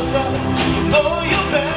Oh, you better.